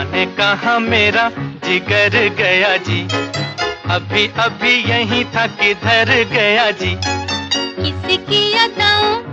जाने कहा मेरा जिगर गया जी। अभी अभी यही था किधर गया जी। किसकी अदाओं